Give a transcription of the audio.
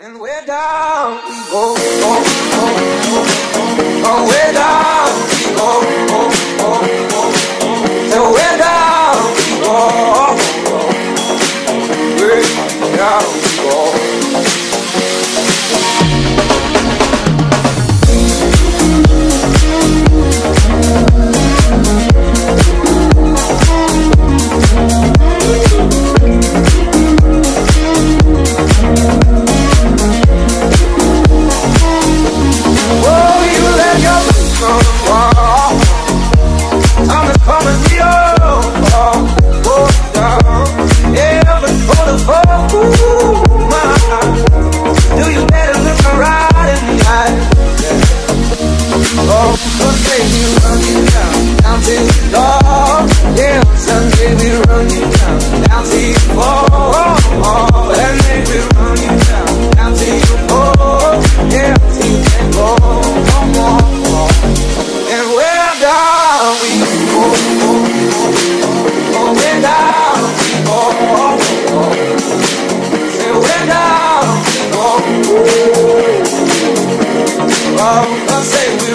And we're down, we go, go, go, go, go. Oh, we're down, we go, go, go, go, go. And we're down, we go, we're down, the door. Yeah, Sunday we run you down, down to you fall. Oh, and we run you down, down to you fall. Yeah. And we go. Oh, we go, down, we go, Oh, I say we're